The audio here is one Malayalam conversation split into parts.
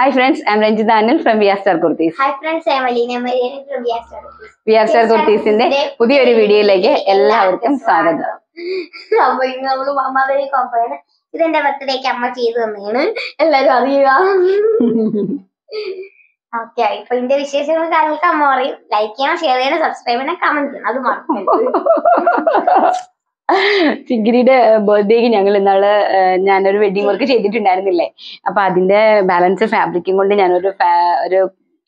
Hi friends, I'm Ranjita Anil from VR Star Kurtis. Hi friends I'm Aleena Marian from B R VR Star കുർത്തീസിന്റെ പുതിയൊരു വീഡിയോയിലേക്ക് എല്ലാവർക്കും സ്വാഗതം. അപ്പൊ ഇന്ന് നമ്മൾ മമ്മാവേലി കോമ്പയാണ് ഇതെന്റെ ബർത്ത്ഡേക്ക് അമ്മ ചെയ്തു തന്നെയാണ് എല്ലാരും അറിയുക. ഓക്കെ ഇപ്പൊ ഇതിന്റെ വിശേഷങ്ങൾ കാര്യങ്ങൾക്ക് അമ്മ പറയും. ലൈക്ക് ചെയ്യണം ഷെയർ ചെയ്യണം സബ്സ്ക്രൈബ് ചെയ്യണം കമന്റ് ചെയ്യണം. അത് മറക്കരുത്. ചിഗിരിയുടെ ബർത്ത്ഡേക്ക് ഞങ്ങൾ ഇന്നാൾ ഞാനൊരു വെഡിങ് വർക്ക് ചെയ്തിട്ടുണ്ടായിരുന്നില്ലേ? അപ്പൊ അതിന്റെ ബാലൻസ് ഫാബ്രിക്കും കൊണ്ട് ഞാനൊരു ഒരു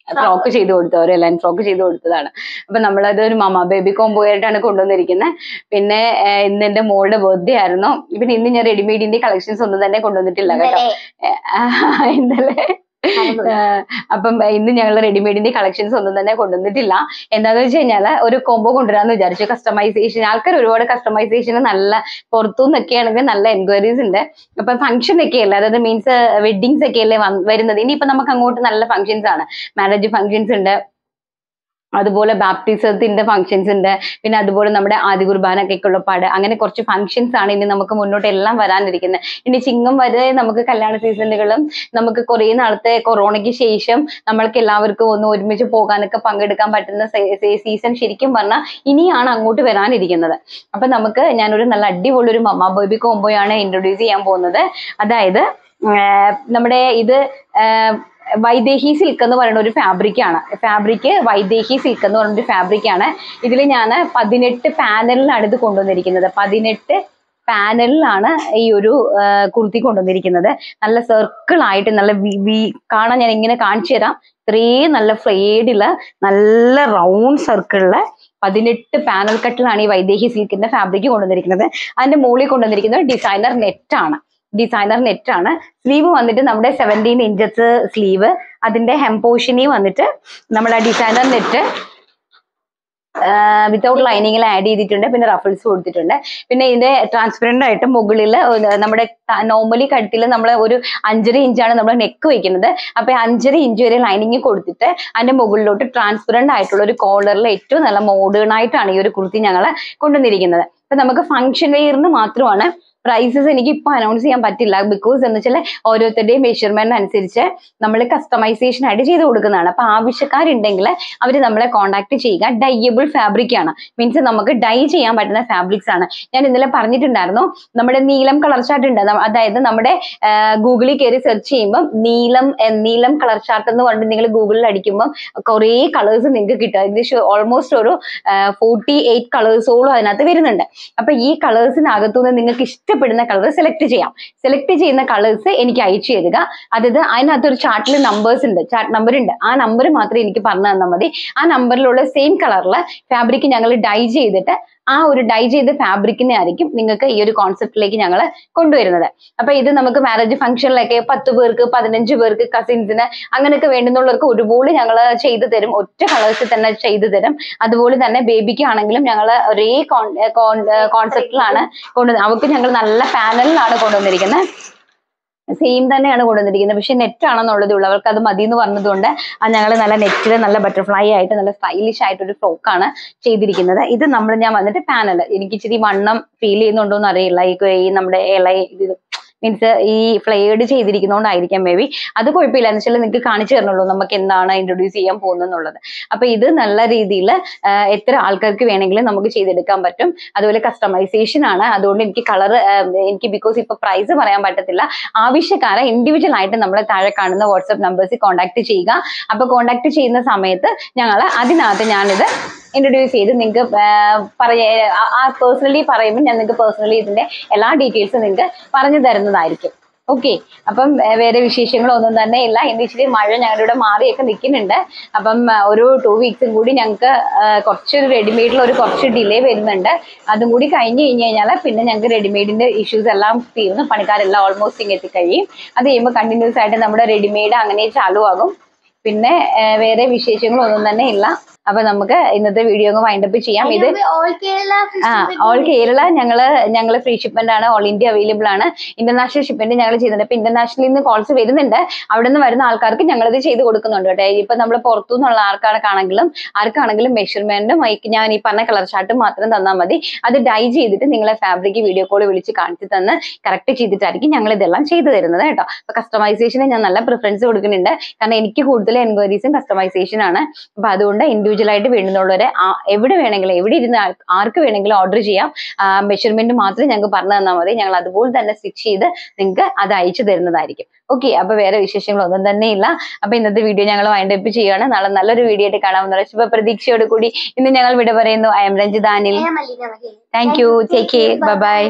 ഫ്രോക്ക് ചെയ്ത് കൊടുത്തു. ഒരു ലൈൻ ഫ്രോക്ക് ചെയ്ത് കൊടുത്തതാണ്. അപ്പൊ നമ്മളത് ഒരു മമ ബേബി കോംബോ ആയിട്ടാണ് കൊണ്ടുവന്നിരിക്കുന്നത്. പിന്നെ ഇന്ന് എന്റെ മോളുടെ ബർത്ത്ഡേ ആയിരുന്നു. പിന്നെ ഇന്ന് ഞാൻ റെഡിമെയ്ഡിന്റെ കളക്ഷൻസ് ഒന്നും തന്നെ കൊണ്ടുവന്നിട്ടില്ല കേട്ടോ. ഇന്നലെ. അപ്പം ഇന്ന് ഞങ്ങൾ റെഡിമെയ്ഡിന്റെ കളക്ഷൻസ് ഒന്നും തന്നെ കൊണ്ടുവന്നിട്ടില്ല. എന്താന്ന് വെച്ച് കഴിഞ്ഞാൽ ഒരു കോംബോ കൊണ്ടുവരാന്ന് വിചാരിച്ചു. കസ്റ്റമൈസേഷൻ ആൾക്കാർ ഒരുപാട് കസ്റ്റമൈസേഷൻ നല്ല പുറത്തുനിന്നൊക്കെ ആണെങ്കിൽ നല്ല എൻക്വയറീസ് ഉണ്ട്. അപ്പൊ ഫംഗ്ഷൻ ഒക്കെ അല്ലേ അതായത് മീൻസ് വെഡിങ്സ് ഒക്കെ അല്ലേ വരുന്നത്. ഇനിയിപ്പോ നമുക്ക് അങ്ങോട്ട് നല്ല ഫംഗ്ഷൻസ് ആണ്. മാരേജ് ഫംഗ്ഷൻസ് ഉണ്ട്. അതുപോലെ ബാപ്റ്റിസത്തിന്റെ ഫംഗ്ഷൻസ് ഉണ്ട്. പിന്നെ അതുപോലെ നമ്മുടെ ആദ്യ കുർബാനൊക്കെ ഉള്ള പാട്. അങ്ങനെ കുറച്ച് ഫംഗ്ഷൻസ് ആണ് ഇനി നമുക്ക് മുന്നോട്ട് എല്ലാം വരാനിരിക്കുന്നത്. ഇനി ചിങ്ങം വരെ നമുക്ക് കല്യാണ സീസണുകളും നമുക്ക് കുറേ നാളത്തെ കൊറോണയ്ക്ക് ശേഷം നമ്മൾക്ക് എല്ലാവർക്കും ഒന്ന് ഒരുമിച്ച് പോകാനൊക്കെ പങ്കെടുക്കാൻ പറ്റുന്ന സീസൺ ശരിക്കും പറഞ്ഞാൽ ഇനിയാണ് അങ്ങോട്ട് വരാനിരിക്കുന്നത്. അപ്പൊ നമുക്ക് ഞാനൊരു നല്ല അടിപൊളി ഒരു മമ്മ ബേബി കോംബോയാണ് ഇൻട്രൊഡ്യൂസ് ചെയ്യാൻ പോകുന്നത്. അതായത് നമ്മുടെ ഇത് വൈദേഹി സിൽക്ക് എന്ന് പറയുന്ന ഒരു ഫാബ്രിക് ആണ് ഫാബ്രിക് വൈദേഹി സിൽക്ക് എന്ന് പറയുന്ന ഒരു ഫാബ്രിക് ആണ് ഇതിൽ ഞാൻ പതിനെട്ട് പാനലിലാണ് ഇത് കൊണ്ടുവന്നിരിക്കുന്നത്. പതിനെട്ട് പാനലിലാണ് ഈ ഒരു കുർത്തി കൊണ്ടുവന്നിരിക്കുന്നത്. നല്ല സർക്കിൾ ആയിട്ട് നല്ല വി- കാണാൻ ഞാൻ ഇങ്ങനെ കാണിച്ചു തരാം. ഇത്രയും നല്ല ഫ്ലേഡിൽ നല്ല റൗണ്ട് സർക്കിളിൽ പതിനെട്ട് പാനൽ കട്ടിലാണ് ഈ വൈദേഹി സിൽക്കിന്റെ ഫാബ്രിക് കൊണ്ടുവന്നിരിക്കുന്നത്. അതിന്റെ മുകളിൽ കൊണ്ടുവന്നിരിക്കുന്നത് ഡിസൈനർ നെറ്റ് ആണ്. ഡിസൈനർ നെറ്റ് ആണ്. സ്ലീവ് വന്നിട്ട് നമ്മുടെ സെവന്റീൻ ഇഞ്ചസ് സ്ലീവ് അതിന്റെ ഹെംപോഷനി വന്നിട്ട് നമ്മൾ ആ ഡിസൈനർ നെറ്റ് വിത്തൗട്ട് ലൈനിങ്ങിൽ ആഡ് ചെയ്തിട്ടുണ്ട്. പിന്നെ റഫിൾസ് കൊടുത്തിട്ടുണ്ട്. പിന്നെ ഇതിന്റെ ട്രാൻസ്പെറന്റ് ആയിട്ട് മുകളിൽ നമ്മുടെ നോർമലി കഴുത്തിൽ നമ്മൾ ഒരു അഞ്ചര ഇഞ്ചാണ് നമ്മൾ നെക്ക് വെക്കുന്നത്. അപ്പൊ ഈ അഞ്ചര ഇഞ്ച് വരെ ലൈനിങ് കൊടുത്തിട്ട് അതിന്റെ മുകളിലോട്ട് ട്രാൻസ്പെറന്റ് ആയിട്ടുള്ള ഒരു കോളറിൽ ഏറ്റവും നല്ല മോഡേൺ ആയിട്ടാണ് ഈ ഒരു കുർത്തി ഞങ്ങൾ കൊണ്ടുവന്നിരിക്കുന്നത്. അപ്പൊ നമുക്ക് ഫംഗ്ഷൻ വെയറിന് മാത്രമാണ് പ്രൈസസ് എനിക്ക് ഇപ്പൊ അനൗൺസ് ചെയ്യാൻ പറ്റില്ല. ബിക്കോസ് എന്ന് വെച്ചാൽ ഓരോരുത്തരുടെയും മെഷർമെന്റ് അനുസരിച്ച് നമ്മൾ കസ്റ്റമൈസേഷൻ ആയിട്ട് ചെയ്ത് കൊടുക്കുന്നതാണ്. അപ്പൊ ആവശ്യക്കാരുണ്ടെങ്കിൽ അവർ നമ്മളെ കോൺടാക്ട് ചെയ്യുക. ഡൈയബിൾ ഫാബ്രിക് ആണ്. മീൻസ് നമുക്ക് ഡൈ ചെയ്യാൻ പറ്റുന്ന ഫാബ്രിക്സ് ആണ്. ഞാൻ ഇന്നലെ പറഞ്ഞിട്ടുണ്ടായിരുന്നു നമ്മുടെ നീലം കളർ ചാർട്ട് ഉണ്ട്. അതായത് നമ്മുടെ ഗൂഗിളിൽ കയറി സെർച്ച് ചെയ്യുമ്പോൾ നീലം നീലം കളർ ചാർട്ട് എന്ന് പറഞ്ഞിട്ട് നിങ്ങൾ ഗൂഗിളിൽ അടിക്കുമ്പോൾ കുറേ കളേഴ്സ് നിങ്ങൾക്ക് കിട്ടും. ഏകദേശം ഓൾമോസ്റ്റ് ഒരു ഫോർട്ടി എയ്റ്റ് കളേഴ്സോളം അതിനകത്ത് വരുന്നുണ്ട്. അപ്പൊ ഈ കളേഴ്സിനകത്തുനിന്ന് നിങ്ങൾക്ക് ഇഷ്ടപ്പെടുന്ന കളർ സെലക്ട് ചെയ്യാം. സെലക്ട് ചെയ്യുന്ന കളേഴ്സ് എനിക്ക് അയച്ചു തരിക. അതായത് അതിനകത്ത് ഒരു ചാർട്ടിൽ നമ്പേഴ്സ് ഉണ്ട്. ചാർട്ട് നമ്പർ ഉണ്ട്. ആ നമ്പർ മാത്രം എനിക്ക് പറഞ്ഞു തന്നാൽ മതി. ആ നമ്പറിലുള്ള സെയിം കളറിൽ ഫാബ്രിക് ഞങ്ങൾ ഡൈ ചെയ്തിട്ട് ആ ഒരു ഡൈ ചെയ്ത ഫാബ്രിക്കിനെ ആയിരിക്കും നിങ്ങൾക്ക് ഈ ഒരു കോൺസെപ്റ്റിലേക്ക് ഞങ്ങൾ കൊണ്ടുവരുന്നത്. അപ്പൊ ഇത് നമുക്ക് മാരേജ് ഫംഗ്ഷനിലൊക്കെ പത്ത് പേർക്ക് പതിനഞ്ച് പേർക്ക് കസിൻസിന് അങ്ങനെയൊക്കെ വേണ്ടുന്നുള്ളവർക്ക് ഒരുപോലെ ഞങ്ങൾ ചെയ്തു തരും. ഒറ്റ കളേഴ്സിൽ തന്നെ ചെയ്തു തരും. അതുപോലെ തന്നെ ബേബിക്ക് ആണെങ്കിലും ഞങ്ങൾ ഒരേ കോൺസെപ്റ്റിലാണ് കൊണ്ടുവന്നത് അവർക്ക് ഞങ്ങൾ നല്ല പാനലിലാണ് കൊണ്ടുവന്നിരിക്കുന്നത്. സെയിം തന്നെയാണ് കൊണ്ടുവന്നിരിക്കുന്നത്. പക്ഷെ നെറ്റ് ആണെന്നുള്ളതേ ഉള്ളൂ. അവർക്ക് അത് മതി എന്ന് പറഞ്ഞതുകൊണ്ട് അത് ഞങ്ങൾ നല്ല നെറ്റിൽ നല്ല ബട്ടർഫ്ലൈ ആയിട്ട് നല്ല സ്റ്റൈലിഷ് ആയിട്ട് ഒരു ഫ്രോക്കാണ് ചെയ്തിരിക്കുന്നത്. ഇത് നമ്മൾ ഞാൻ വന്നിട്ട് പാനൽ എനിക്ക് ഇച്ചിരി വണ്ണം ഫീൽ ചെയ്യുന്നുണ്ടോ എന്ന് അറിയില്ല. ഈ നമ്മുടെ ഇളയ മീൻസ് ഈ ഫ്ലെയർഡ് ചെയ്തിരിക്കുന്നതുകൊണ്ടായിരിക്കാം മേ ബി അത് കുഴപ്പമില്ല. എന്ന് വെച്ചാൽ നിങ്ങൾക്ക് കാണിച്ചു തരണുള്ളൂ നമുക്ക് എന്താണ് ഇൻട്രൊഡ്യൂസ് ചെയ്യാൻ പോകുന്നത് അപ്പൊ ഇത് നല്ല രീതിയിൽ എത്ര ആൾക്കാർക്ക് വേണമെങ്കിലും നമുക്ക് ചെയ്തെടുക്കാൻ പറ്റും. അതുപോലെ കസ്റ്റമൈസേഷൻ ആണ്. അതുകൊണ്ട് എനിക്ക് കളർ എനിക്ക് ബിക്കോസ് ഇപ്പൊ പ്രൈസ് പറയാൻ പറ്റത്തില്ല. ആവശ്യക്കാരെ ഇൻഡിവിജ്വൽ ആയിട്ട് നമ്മളെ താഴെ കാണുന്ന വാട്സപ്പ് നമ്പേഴ്സിൽ കോൺടാക്ട് ചെയ്യുക. അപ്പൊ കോൺടാക്ട് ചെയ്യുന്ന സമയത്ത് ഞങ്ങൾ അതിനകത്ത് ഞാനിത് ഇൻട്രൊഡ്യൂസ് ചെയ്ത് നിങ്ങൾക്ക് പറയ ആ പേഴ്സണലി പറയുമ്പോൾ ഞാൻ നിങ്ങൾക്ക് പേഴ്സണലി ഇതിന്റെ എല്ലാ ഡീറ്റെയിൽസും നിങ്ങൾക്ക് പറഞ്ഞു തരുന്നതായിരിക്കും. ഓക്കെ അപ്പം വേറെ വേറെ വിശേഷങ്ങളൊന്നും തന്നെ ഇല്ല. ഇന്ന് ഇച്ചിരി മഴ ഞങ്ങളുടെ ഇവിടെ മാറിയൊക്കെ നിൽക്കുന്നുണ്ട്. അപ്പം ഒരു ടു വീക്സും കൂടി ഞങ്ങൾക്ക് കുറച്ചൊരു റെഡിമെയ്ഡിൽ ഒരു കുറച്ച് ഡിലേ വരുന്നുണ്ട്. അതും കൂടി കഴിഞ്ഞ് കഴിഞ്ഞ് കഴിഞ്ഞാൽ പിന്നെ ഞങ്ങൾക്ക് റെഡിമെയ്ഡിന്റെ ഇഷ്യൂസ് എല്ലാം തീർന്ന് പണിക്കാരെല്ലാം ഓൾമോസ്റ്റ് ഇങ്ങ് എത്തിക്കഴിയും. അത് കഴിയുമ്പോൾ കണ്ടിന്യൂസ് ആയിട്ട് നമ്മുടെ റെഡിമെയ്ഡ് അങ്ങനെ ചാലു ആകും പിന്നെ വേറെ വിശേഷങ്ങളൊന്നും തന്നെ ഇല്ല. അപ്പൊ നമുക്ക് ഇന്നത്തെ വീഡിയോ അങ്ങ് വൈൻഡപ്പ് ചെയ്യാം. ഇത് ഓൾ കേരള ആ ഓൾ കേരള ഞങ്ങൾ ഞങ്ങൾ ഫ്രീ ഷിപ്മെന്റ് ആണ് ഓൾ ഇന്ത്യ അവൈലബിൾ ആണ്. ഇന്റർനാഷണൽ ഷിപ്മെന്റ് ഞങ്ങൾ ചെയ്യുന്നുണ്ട്. ഇപ്പൊ ഇന്റർനാഷണലിൽ നിന്ന് കോൾസ് വരുന്നുണ്ട്. അവിടെ നിന്ന് വരുന്ന ആൾക്കാർക്ക് ഞങ്ങൾ ഇത് ചെയ്ത് കൊടുക്കുന്നുണ്ട് കേട്ടോ. ഇപ്പൊ നമ്മൾ പുറത്തു നിന്നുള്ള ആൾക്കാർക്കാണെങ്കിലും ആർക്കാണെങ്കിലും മെഷർമെന്റും ഞാൻ ഈ പറഞ്ഞ കളർ ചാർട്ടും മാത്രം തന്നാൽ മതി. അത് ഡൈ ചെയ്തിട്ട് നിങ്ങളെ ഫാബ്രിക് വീഡിയോ കോൾ വിളിച്ച് കാണിച്ചു തന്ന് കറക്റ്റ് ചെയ്തിട്ടായിരിക്കും ഞങ്ങൾ ഇതെല്ലാം ചെയ്തു തരുന്നത് കേട്ടോ. അപ്പൊ കസ്റ്റമൈസേഷന് ഞാൻ നല്ല പ്രിഫറൻസ് കൊടുക്കുന്നുണ്ട്. കാരണം എനിക്ക് കൂടുതൽ എൻക്വയറീസും കസ്റ്റമൈസേഷൻ ആണ്. അപ്പൊ അതുകൊണ്ട് ഇൻഡിവിജ്വൽ ആയിട്ട് വേണ്ടുന്നുള്ളവരെ എവിടെ വേണമെങ്കിലും എവിടെ ഇരുന്ന് ആർക്ക് വേണമെങ്കിലും ഓർഡർ ചെയ്യാം. മെഷർമെന്റ് മാത്രം ഞങ്ങൾക്ക് പറഞ്ഞു തന്നാൽ മതി. ഞങ്ങൾ അതുപോലെ തന്നെ സ്റ്റിച്ച് ചെയ്ത് നിങ്ങൾക്ക് അത് അയച്ചു തരുന്നതായിരിക്കും. ഓക്കെ അപ്പൊ വേറെ വിശേഷങ്ങളൊന്നും തന്നെ ഇല്ല. അപ്പൊ ഇന്നത്തെ വീഡിയോ ഞങ്ങൾ വൈൻഡ് അപ്പ് ചെയ്യുകയാണ്. നാളെ നല്ലൊരു വീഡിയോ ആയിട്ട് കാണാൻ ശുഭ പ്രതീക്ഷയോട് കൂടി ഇന്ന് ഞങ്ങൾ വിട പറയുന്നു. I M രഞ്ജിതാനിൽ thank you take care bye